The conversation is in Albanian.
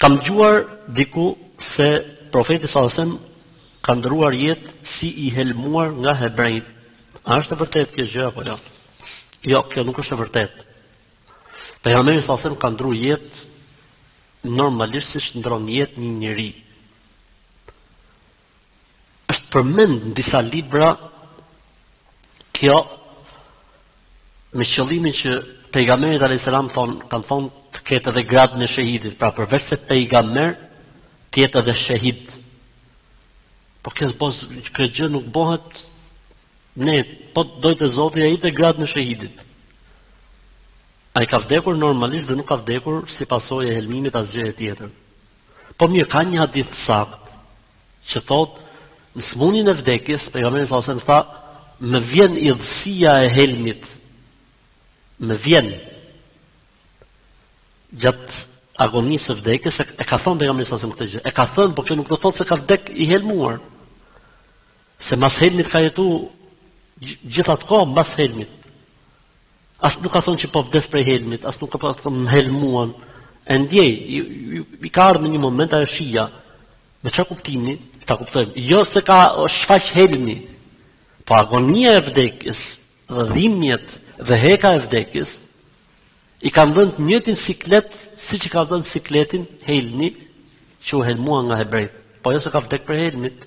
Kam dëgjuar diku se Profeti sallallahu alejhi ve sellem ka ndërruar jetë si i helmuar nga hebrejt. A është e vërtetë kjo gjë apo jo? Jo, kjo nuk është e vërtetë. Pejgamberi sallallahu alejhi ve sellem ka ndërruar jetë normalisht siç ndrron jetë një njeri. është përmend në disa libra kjo me qëllimin që pejgamberit alejhi selam thonë kanë thonë të ketë edhe gradën e shehidit pra përveç se pejgamber të jetë edhe shehid po kjo bo kjo gjë nuk bohet ne po të donte zoti ia jep gradën e shehidit ai ka vdekur normalisht dhe nuk ka vdekur si pasojë e helmimit asgjë tjetër Po mirë, ka një hadith të saktë që thotë në smunin e vdekjes, pejgamberi salasem tha, më vjen idhësia e helmit, më vjen gjatë agonisë së vdekjes, e ka thënë pejgamberi salasem këtë gjë, e ka thënë, po kjo nuk do thotë se ka vdek i helmuar, se mas helmit ka jetu gjithatë kohë mas helmit, As nuk ka thonë që po vdes prej helmit, as nuk ka thënë më helmuan. E ndjej, i ka ardh në një moment ajo shija. Me ça kuptimi? Ta kuptojmë. Jo se ka shfaq helmi. Po agonia e vdekjes dhe dhimjet dhe heka e vdekjes i kanë dhënë të njëjtin siklet siç i ka dhënë sikletin helmi që u helmua nga hebrejt. Po jo se ka vdek prej helmit.